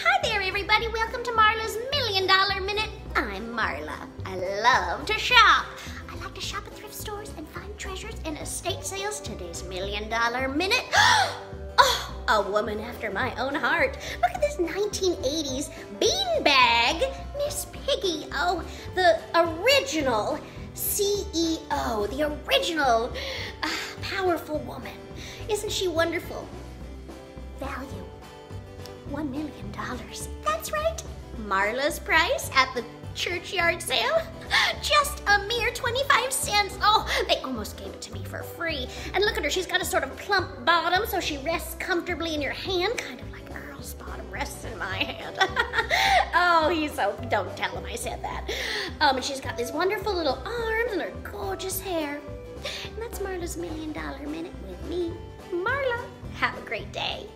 Hi there, everybody. Welcome to Marla's Million Dollar Minute. I'm Marla. I love to shop. I like to shop at thrift stores and find treasures in estate sales. Today's Million Dollar Minute. Oh, a woman after my own heart. Look at this 1980s beanbag. Miss Piggy. Oh, the original CEO, the original uh, powerful woman. Isn't she wonderful? Value $1 million. That's right. Marla's price at the churchyard sale? Just a mere 25 cents. Oh, they almost gave it to me for free. And look at her, she's got a sort of plump bottom so she rests comfortably in your hand, kind of like Earl's bottom rests in my hand. oh, he's so, don't tell him I said that. Um, and she's got these wonderful little arms and her gorgeous hair. And that's Marla's Million Dollar Minute with me, Marla. Have a great day.